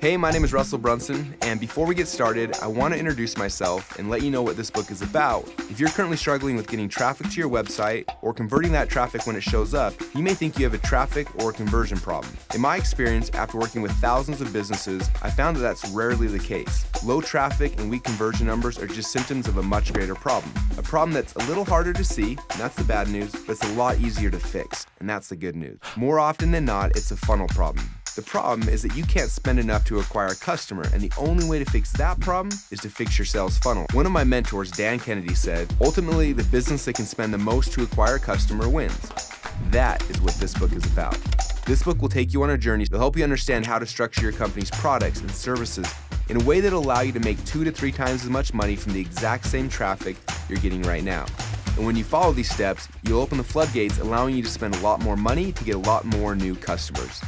Hey, my name is Russell Brunson, and before we get started, I want to introduce myself and let you know what this book is about. If you're currently struggling with getting traffic to your website or converting that traffic when it shows up, you may think you have a traffic or a conversion problem. In my experience, after working with thousands of businesses, I found that that's rarely the case. Low traffic and weak conversion numbers are just symptoms of a much greater problem. A problem that's a little harder to see, and that's the bad news, but it's a lot easier to fix, and that's the good news. More often than not, it's a funnel problem. The problem is that you can't spend enough to acquire a customer, and the only way to fix that problem is to fix your sales funnel. One of my mentors, Dan Kennedy, said, Ultimately, the business that can spend the most to acquire a customer wins. That is what this book is about. This book will take you on a journey to help you understand how to structure your company's products and services in a way that will allow you to make two to three times as much money from the exact same traffic you're getting right now. And when you follow these steps, you'll open the floodgates, allowing you to spend a lot more money to get a lot more new customers.